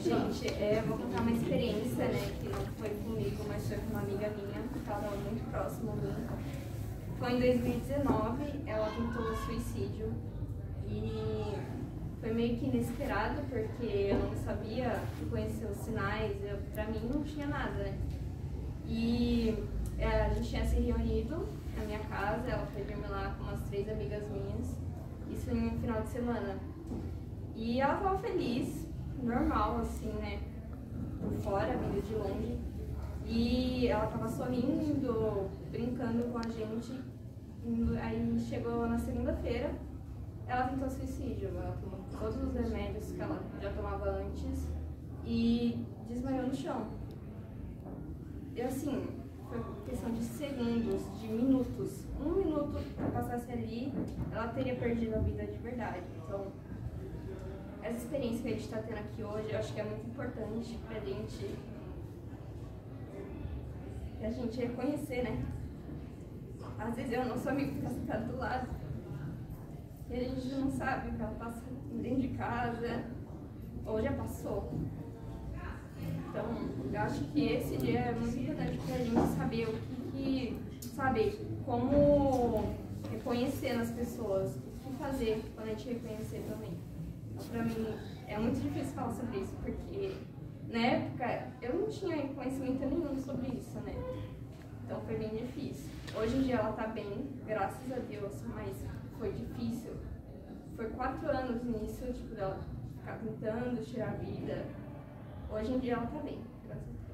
Gente, é, vou contar uma experiência, né, que não foi comigo, mas foi com uma amiga minha, que estava muito próxima a mim. Foi em 2019, ela tentou suicídio e foi meio que inesperado, porque eu não sabia conhecer os sinais, eu, pra mim não tinha nada? E é, a gente tinha se reunido na minha casa, ela foi dormir lá com umas três amigas minhas, isso em um final de semana. E ela tava feliz, normal, assim, né? Por fora, vindo de longe. E ela tava sorrindo, brincando com a gente. Aí chegou na segunda-feira, ela tentou suicídio. Ela tomou todos os remédios que ela já tomava antes e desmaiou no chão. E assim, foi questão de segundos, de minutos. Um minuto que passasse ali, ela teria perdido a vida de verdade. Então, essa experiência que a gente está tendo aqui hoje, eu acho que é muito importante para a gente, a gente reconhecer, né? Às vezes é o nosso amigo que está sentado do lado e a gente não sabe o que ela passa dentro de casa ou já passou. Então, eu acho que esse dia é muito importante para a gente saber o que, que saber como reconhecer nas pessoas, o que fazer quando a gente reconhecer também. Pra mim, é muito difícil falar sobre isso, porque na época eu não tinha conhecimento nenhum sobre isso, né? Então foi bem difícil. Hoje em dia ela tá bem, graças a Deus, mas foi difícil. Foi quatro anos nisso, tipo, dela ficar tentando tirar a vida. Hoje em dia ela tá bem, graças a Deus.